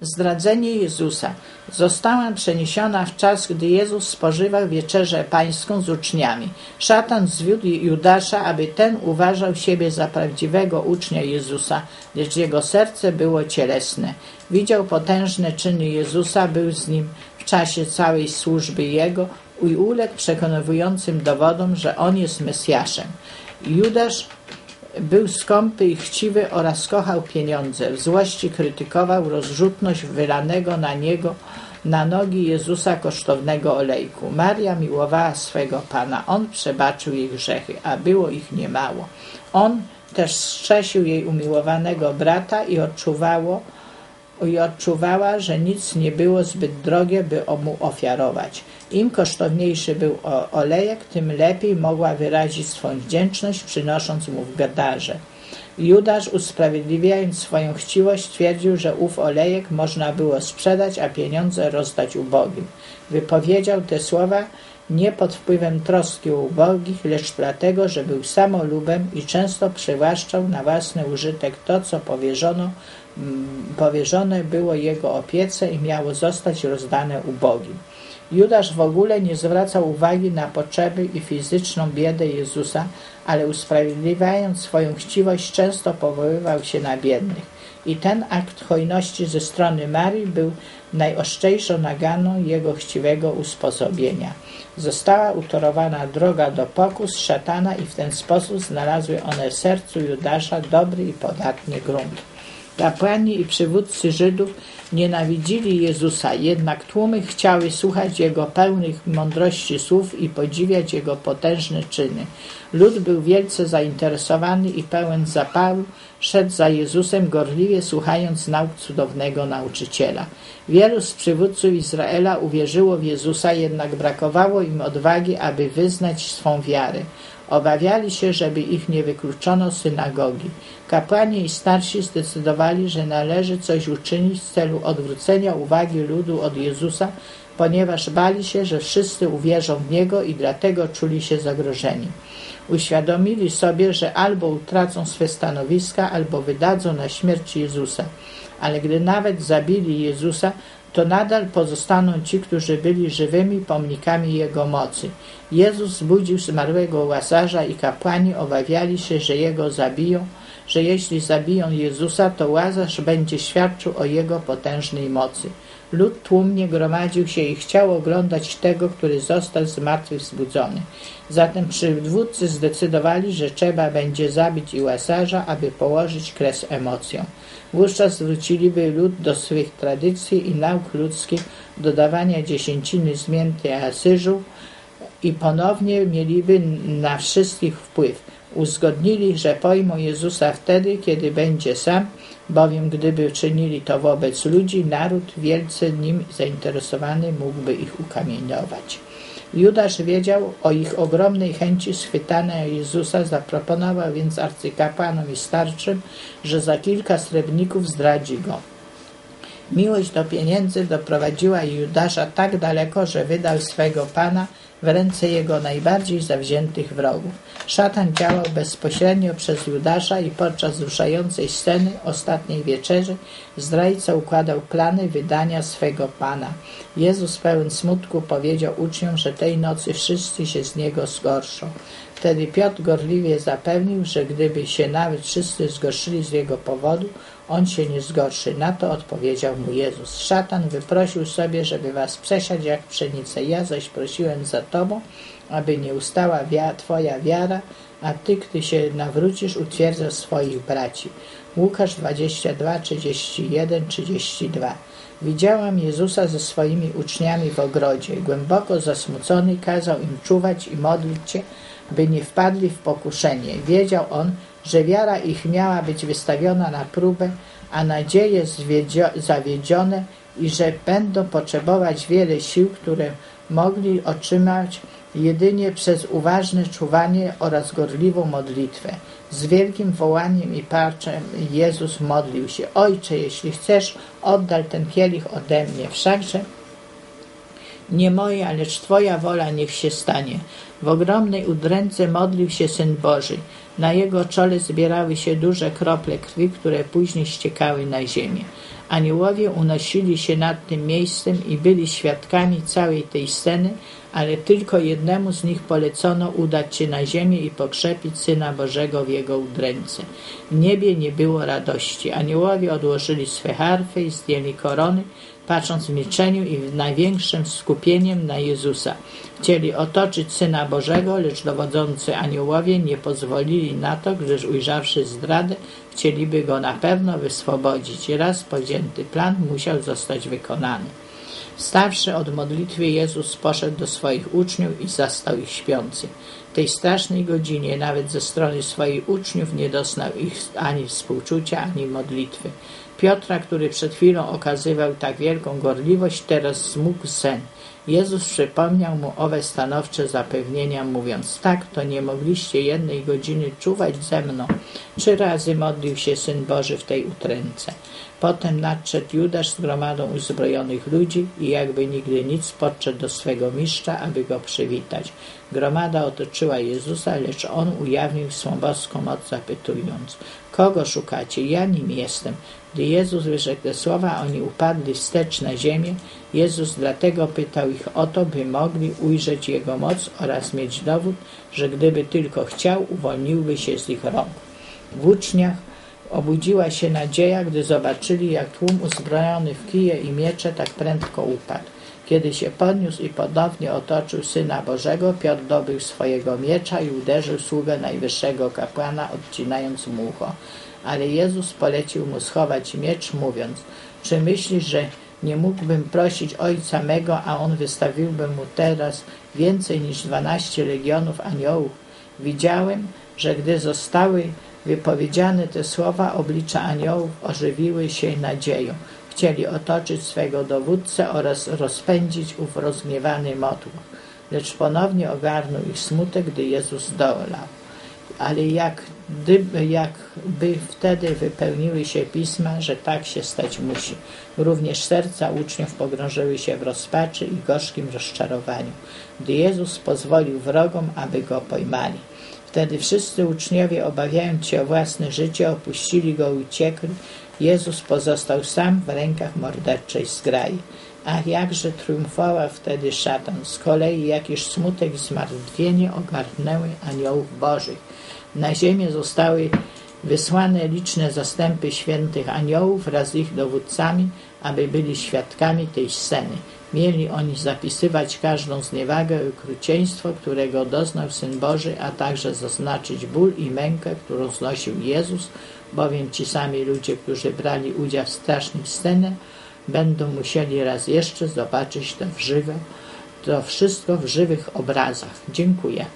Zdradzenie Jezusa. Została przeniesiona w czas, gdy Jezus spożywał wieczerzę pańską z uczniami. Szatan zwiódł Judasza, aby ten uważał siebie za prawdziwego ucznia Jezusa, lecz jego serce było cielesne. Widział potężne czyny Jezusa, był z nim w czasie całej służby Jego i uległ przekonującym dowodom, że On jest Mesjaszem. Judasz był skąpy i chciwy oraz kochał pieniądze. W złości krytykował rozrzutność wylanego na niego na nogi Jezusa kosztownego olejku. Maria miłowała swego Pana. On przebaczył jej grzechy, a było ich niemało. On też strzesił jej umiłowanego brata i odczuwało, i odczuwała, że nic nie było zbyt drogie, by mu ofiarować. Im kosztowniejszy był olejek, tym lepiej mogła wyrazić swoją wdzięczność, przynosząc mu w gadarze. Judasz, usprawiedliwiając swoją chciwość, twierdził, że ów olejek można było sprzedać, a pieniądze rozdać ubogim. Wypowiedział te słowa nie pod wpływem troski ubogich, lecz dlatego, że był samolubem i często przywłaszczał na własny użytek to, co powierzono, powierzone było jego opiece i miało zostać rozdane ubogim. Judasz w ogóle nie zwracał uwagi na potrzeby i fizyczną biedę Jezusa, ale usprawiedliwiając swoją chciwość często powoływał się na biednych. I ten akt hojności ze strony Marii był najostrzejszą naganą jego chciwego usposobienia. Została utorowana droga do pokus szatana i w ten sposób znalazły one w sercu Judasza dobry i podatny grunt. Kapłani i przywódcy Żydów nienawidzili Jezusa, jednak tłumy chciały słuchać Jego pełnych mądrości słów i podziwiać Jego potężne czyny. Lud był wielce zainteresowany i pełen zapału, szedł za Jezusem gorliwie słuchając nauk cudownego nauczyciela. Wielu z przywódców Izraela uwierzyło w Jezusa, jednak brakowało im odwagi, aby wyznać swą wiarę. Obawiali się, żeby ich nie wykluczono z synagogi. Kapłani i starsi zdecydowali, że należy coś uczynić w celu odwrócenia uwagi ludu od Jezusa, ponieważ bali się, że wszyscy uwierzą w Niego i dlatego czuli się zagrożeni. Uświadomili sobie, że albo utracą swe stanowiska, albo wydadzą na śmierć Jezusa. Ale gdy nawet zabili Jezusa, to nadal pozostaną ci, którzy byli żywymi pomnikami Jego mocy. Jezus zbudził zmarłego łazarza i kapłani obawiali się, że Jego zabiją, że jeśli zabiją Jezusa, to Łazarz będzie świadczył o Jego potężnej mocy. Lud tłumnie gromadził się i chciał oglądać tego, który został z martwych zbudzony. Zatem przywódcy zdecydowali, że trzeba będzie zabić i Łazarza, aby położyć kres emocjom. Wówczas zwróciliby lud do swych tradycji i nauk ludzkich, dodawania dziesięciny zmiętej asyżu i ponownie mieliby na wszystkich wpływ. Uzgodnili, że pojmą Jezusa wtedy, kiedy będzie sam, bowiem gdyby czynili to wobec ludzi, naród wielce nim zainteresowany mógłby ich ukamienować. Judasz wiedział o ich ogromnej chęci schwytania Jezusa, zaproponował więc arcykapłanom i starczym, że za kilka srebrników zdradzi go. Miłość do pieniędzy doprowadziła Judasza tak daleko, że wydał swego Pana w ręce jego najbardziej zawziętych wrogów. Szatan działał bezpośrednio przez Judasza i podczas wzruszającej sceny ostatniej wieczerzy zdrajca układał plany wydania swego Pana. Jezus pełen smutku powiedział uczniom, że tej nocy wszyscy się z niego zgorszą. Wtedy Piotr gorliwie zapewnił, że gdyby się nawet wszyscy zgorszyli z jego powodu, on się nie zgorszy. Na to odpowiedział mu Jezus. Szatan wyprosił sobie, żeby was przesiać jak pszenicę. Ja zaś prosiłem za tobą, aby nie ustała wia twoja wiara, a ty, gdy się nawrócisz, utwierdzasz swoich braci. Łukasz 22, 31, 32 Widziałam Jezusa ze swoimi uczniami w ogrodzie. Głęboko zasmucony kazał im czuwać i modlić się, by nie wpadli w pokuszenie. Wiedział on, że wiara ich miała być wystawiona na próbę, a nadzieje zawiedzione i że będą potrzebować wiele sił, które mogli otrzymać jedynie przez uważne czuwanie oraz gorliwą modlitwę. Z wielkim wołaniem i parczem Jezus modlił się: Ojcze, jeśli chcesz, oddal ten kielich ode mnie. Wszakże nie moja, lecz Twoja wola niech się stanie. W ogromnej udręce modlił się Syn Boży. Na jego czole zbierały się duże krople krwi, które później ściekały na ziemię. Aniołowie unosili się nad tym miejscem i byli świadkami całej tej sceny, ale tylko jednemu z nich polecono udać się na ziemię i pokrzepić Syna Bożego w jego udręce. W niebie nie było radości. Aniołowie odłożyli swe harfy i zdjęli korony, patrząc w milczeniu i w największym skupieniem na Jezusa. Chcieli otoczyć Syna Bożego, lecz dowodzący aniołowie nie pozwolili na to, gdyż ujrzawszy zdradę, chcieliby go na pewno wyswobodzić. Raz powzięty plan musiał zostać wykonany. Wstawszy od modlitwy, Jezus poszedł do swoich uczniów i zastał ich śpiących. W tej strasznej godzinie nawet ze strony swoich uczniów nie doznał ich ani współczucia, ani modlitwy. Piotra, który przed chwilą okazywał tak wielką gorliwość, teraz zmógł sen. Jezus przypomniał mu owe stanowcze zapewnienia, mówiąc, tak, to nie mogliście jednej godziny czuwać ze mną. Trzy razy modlił się Syn Boży w tej utręce. Potem nadszedł Judasz z gromadą uzbrojonych ludzi i jakby nigdy nic podszedł do swego mistrza, aby go przywitać. Gromada otoczyła Jezusa, lecz on ujawnił swą boską moc, zapytując, kogo szukacie? Ja nim jestem. Gdy Jezus wyrzekł te słowa, oni upadli wstecz na ziemię. Jezus dlatego pytał ich o to, by mogli ujrzeć Jego moc oraz mieć dowód, że gdyby tylko chciał, uwolniłby się z ich rąk. W uczniach obudziła się nadzieja, gdy zobaczyli, jak tłum uzbrojony w kije i miecze tak prędko upadł. Kiedy się podniósł i ponownie otoczył Syna Bożego, Piotr dobył swojego miecza i uderzył sługę najwyższego kapłana, odcinając mu ucho. Ale Jezus polecił mu schować miecz, mówiąc, czy myślisz, że nie mógłbym prosić Ojca mego, a On wystawiłby mu teraz więcej niż dwanaście legionów aniołów? Widziałem, że gdy zostały wypowiedziane te słowa, oblicza aniołów ożywiły się nadzieją. Chcieli otoczyć swego dowódcę oraz rozpędzić ów rozgniewany motłoch. Lecz ponownie ogarnął ich smutek, gdy Jezus dolał. Ale jak gdyby, jakby wtedy wypełniły się pisma, że tak się stać musi. Również serca uczniów pogrążyły się w rozpaczy i gorzkim rozczarowaniu, gdy Jezus pozwolił wrogom, aby go pojmali. Wtedy wszyscy uczniowie, obawiając się o własne życie, opuścili go i uciekli. Jezus pozostał sam w rękach morderczej zgrai. Ach, jakże triumfował wtedy szatan. Z kolei jakiś smutek i zmartwienie ogarnęły aniołów bożych. Na ziemię zostały wysłane liczne zastępy świętych aniołów wraz z ich dowódcami, aby byli świadkami tej sceny. Mieli oni zapisywać każdą zniewagę i okrucieństwo, którego doznał Syn Boży, a także zaznaczyć ból i mękę, którą znosił Jezus, bowiem ci sami ludzie, którzy brali udział w strasznych scenach, będą musieli raz jeszcze zobaczyć to w żywe, to wszystko w żywych obrazach. Dziękuję.